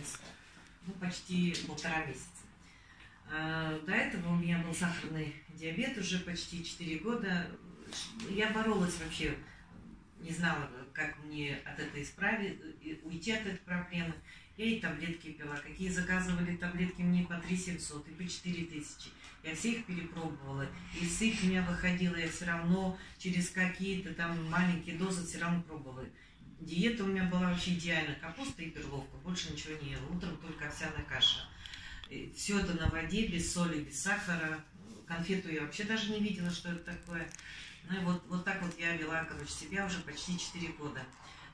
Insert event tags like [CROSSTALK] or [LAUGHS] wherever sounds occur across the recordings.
месяц, ну, почти полтора месяца. А, до этого у меня был сахарный диабет уже почти 4 года. Я боролась вообще, не знала, как мне от этой исправить, уйти от этой проблемы. Я и таблетки пила. Какие заказывали таблетки мне по 3 700 и по 4 тысячи. Я все их перепробовала. И сыпь у меня выходила, я все равно через какие-то там маленькие дозы все равно пробовала. Диета у меня была вообще идеальная. Капуста и перловка. Больше ничего не ела. Утром только овсяная каша. Все это на воде, без соли, без сахара. Конфету я вообще даже не видела, что это такое. Ну и вот, вот так вот я вела, короче, себя уже почти 4 года.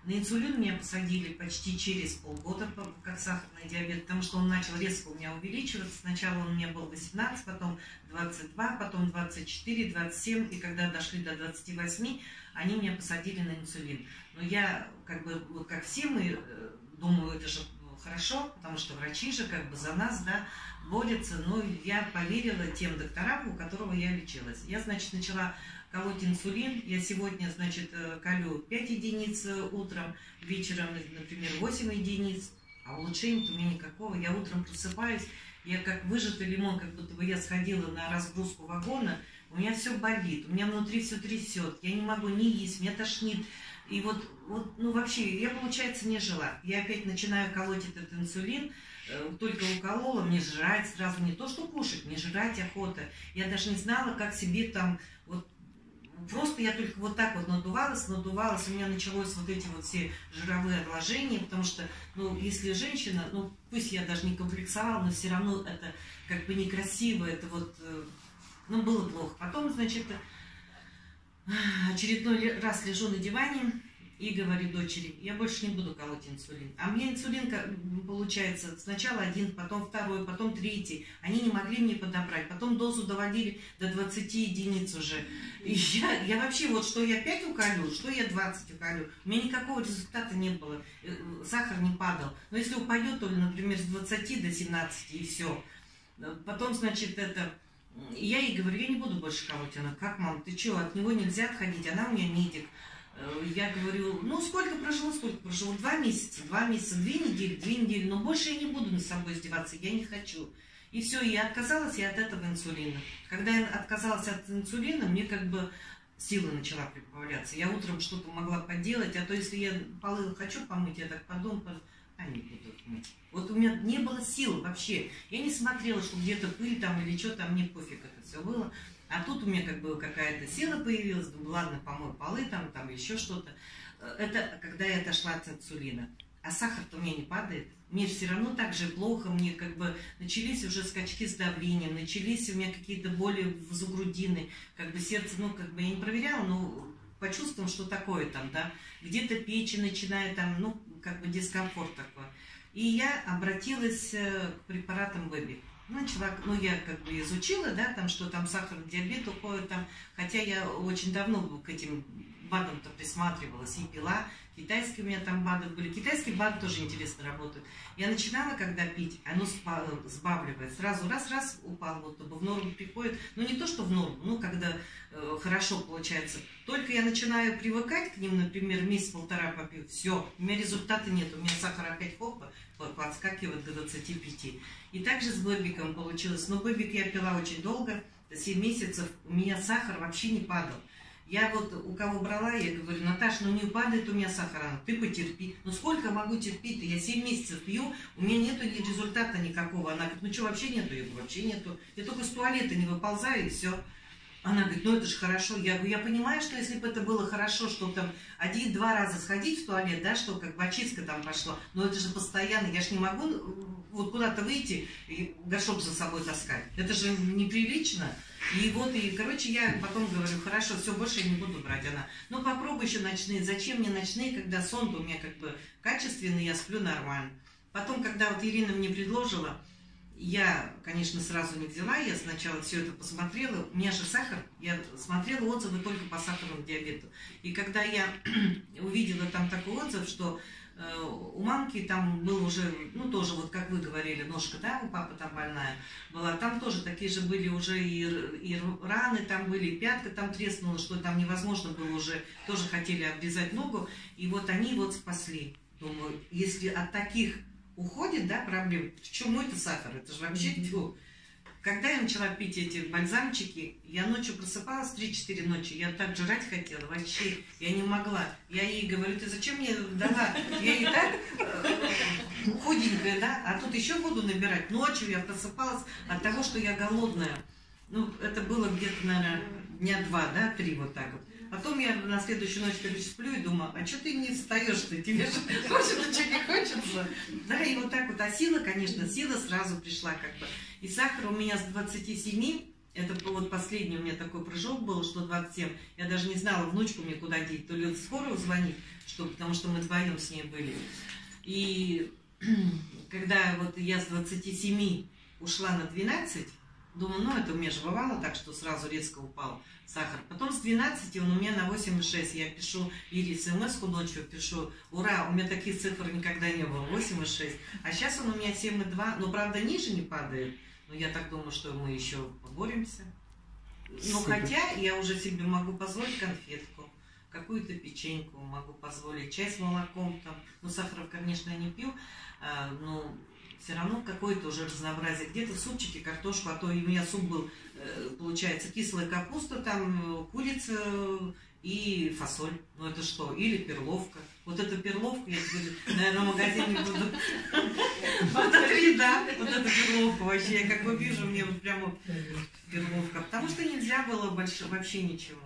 На инсулин меня посадили почти через полгода, как сахарный диабет, потому что он начал резко у меня увеличиваться. Сначала он у меня был 18, потом 22, потом 24, 27, и когда дошли до 28, они меня посадили на инсулин. Но я, как бы, вот как все мы, э, думаю, это же хорошо, потому что врачи же как бы за нас, да, борются. Но я поверила тем докторам, у которого я лечилась. Я, значит, начала колоть инсулин. Я сегодня, значит, э, колю 5 единиц э, утром, вечером, например, 8 единиц. А улучшения-то у меня никакого. Я утром просыпаюсь, я как выжатый лимон, как будто бы я сходила на разгрузку вагона, у меня все болит, у меня внутри все трясет, я не могу ни есть, меня тошнит. И вот, вот, ну вообще, я, получается, не жила. Я опять начинаю колоть этот инсулин, э, только уколола, мне жрать сразу не то, что кушать, мне жрать охота. Я даже не знала, как себе там вот Просто я только вот так вот надувалась, надувалась, у меня началось вот эти вот все жировые отложения, потому что, ну, если женщина, ну, пусть я даже не комплексовала, но все равно это как бы некрасиво, это вот, э, ну, было плохо. Потом, значит, очередной раз лежу на диване, и говорю дочери, я больше не буду колоть инсулин. А мне инсулин, получается, сначала один, потом второй, потом третий. Они не могли мне подобрать. Потом дозу доводили до 20 единиц уже. И я, я вообще, вот что я 5 уколю, что я 20 уколю. У меня никакого результата не было. Э, сахар не падал. Но если упадет, то, например, с 20 до 17, и все. Потом, значит, это... Я ей говорю, я не буду больше колоть. Она, как, мам, ты что, от него нельзя отходить? Она у меня медик. Э, я говорю, ну сколько прожило, сколько прожило? Два месяца, два месяца, две недели, две недели, но больше я не буду над собой издеваться, я не хочу. И все, я отказалась я от этого инсулина. Когда я отказалась от инсулина, мне как бы сила начала прибавляться. Я утром что-то могла поделать, а то если я полы хочу помыть, я так подумаю, а не буду мыть. Вот у меня не было сил вообще. Я не смотрела, что где-то пыль там или что там, мне пофиг это все было. А тут у меня как бы какая-то сила появилась, думаю, ладно, помой полы там, там еще что-то. Это когда я отошла от инсулина. А сахар-то у меня не падает. Мне все равно так же плохо, мне как бы начались уже скачки с давлением, начались у меня какие-то боли в грудины, как бы сердце, ну, как бы я не проверяла, но почувствовала, что такое там, да, где-то печень начинает там, ну, как бы дискомфорт такой. И я обратилась э, к препаратам Бэби начала, ну, я как бы изучила, да, там, что там сахарный диабет уходит, там, хотя я очень давно к этим БАДам-то присматривалась и пила, китайские у меня там БАДы были, китайские БАДы тоже интересно работают. Я начинала, когда пить, оно сбавливает, сразу раз-раз упал, вот бы в норму приходит, ну, не то, что в норму, ну, когда э, хорошо получается, только я начинаю привыкать к ним, например, месяц-полтора попью, все, у меня результата нет, у меня сахар опять хопа, подскакивает до 25. И также с Бэбиком получилось. Но Бэбик я пила очень долго, 7 месяцев. У меня сахар вообще не падал. Я вот у кого брала, я говорю, Наташа, ну не падает у меня сахар, она, ты потерпи. Ну сколько могу терпеть-то? Я 7 месяцев пью, у меня нету результата никакого. Она говорит, ну что, вообще нету? Я говорю, вообще нету. Я только с туалета не выползаю и все. Она говорит, ну это же хорошо. Я говорю, я понимаю, что если бы это было хорошо, что там один-два раза сходить в туалет, да, что как бы очистка там пошла, но это же постоянно, я же не могу вот куда-то выйти и горшок за собой таскать. Это же неприлично. И вот, и, короче, я потом говорю, хорошо, все, больше я не буду брать. Она, ну попробуй еще ночные. Зачем мне ночные, когда сон у меня как бы качественный, я сплю нормально. Потом, когда вот Ирина мне предложила, я, конечно, сразу не взяла, я сначала все это посмотрела. У меня же сахар, я смотрела отзывы только по сахарному диабету. И когда я [CLEARS THROAT] увидела там такой отзыв, что э, у мамки там был уже, ну тоже вот как вы говорили, ножка, да, у папы там больная была, там тоже такие же были уже и, и раны, там были, и пятка там треснула, что там невозможно было уже, тоже хотели обрезать ногу, и вот они вот спасли. Думаю, если от таких уходит, да, проблем. К чему это сахар? Это же вообще тьфу. Когда я начала пить эти бальзамчики, я ночью просыпалась 3-4 ночи, я так жрать хотела, вообще, я не могла. Я ей говорю, ты зачем мне дала? Я и так э, худенькая, да, а тут еще буду набирать. Ночью я просыпалась от того, что я голодная. Ну, это было где-то, наверное, дня два, да, три вот так вот. Потом я на следующую ночь, короче, сплю и думаю, а что ты не встаешь-то? Тебе же хочется, что не хочется. Да, и вот так вот. А сила, конечно, сила сразу пришла как бы. И сахар у меня с 27, это вот последний у меня такой прыжок был, что 27. Я даже не знала, внучку мне куда деть, то ли в скорую звонить, что, потому что мы вдвоем с ней были. И [CLEARS THROAT] когда вот я с 27 ушла на 12, думаю, ну это у меня же бывало так, что сразу резко упал сахар. Потом с 12 он у меня на 8,6. Я пишу Ире смс ночью, пишу, ура, у меня таких цифр никогда не было, 8,6. А сейчас он у меня 7,2, но правда ниже не падает. Но я так думаю, что мы еще поборемся. Но хотя я уже себе могу позволить конфетку, какую-то печеньку могу позволить, чай с молоком там. Ну, сахаров, конечно, я не пью, а, но все равно какое-то уже разнообразие. Где-то супчики, картошку, а то у меня суп был, э, получается, кислая капуста, там курица и фасоль. Ну это что? Или перловка. Вот эту перловку я теперь, наверное, в магазине буду. [LAUGHS] Вот это еда, вот эта перловка вообще. Я как бы вижу, мне вот прямо перловка. Потому что нельзя было больше вообще ничего.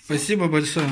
Спасибо большое.